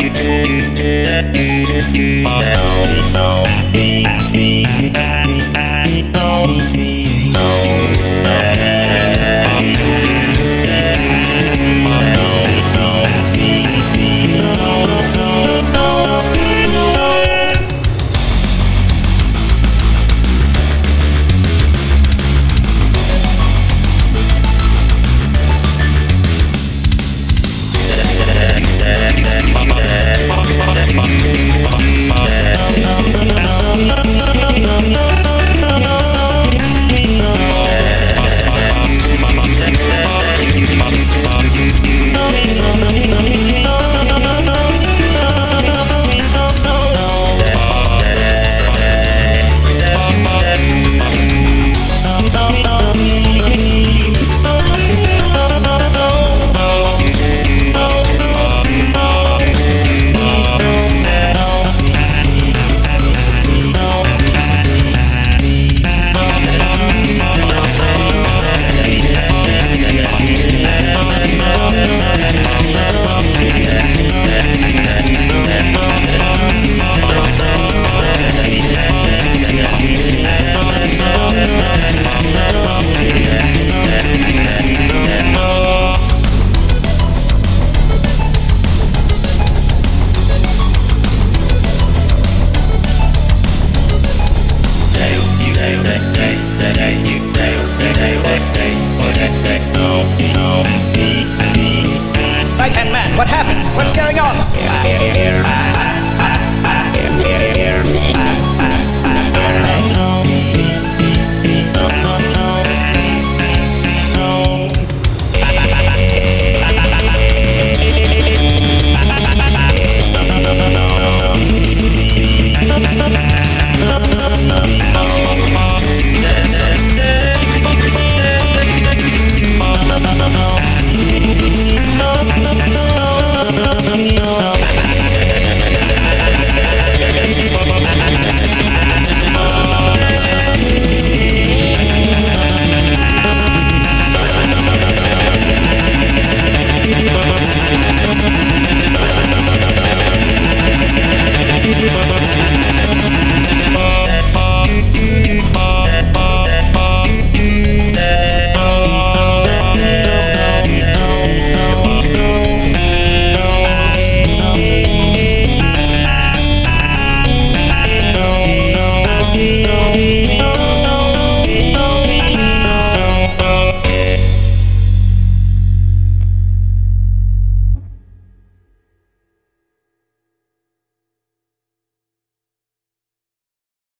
Right what happened? What's going on?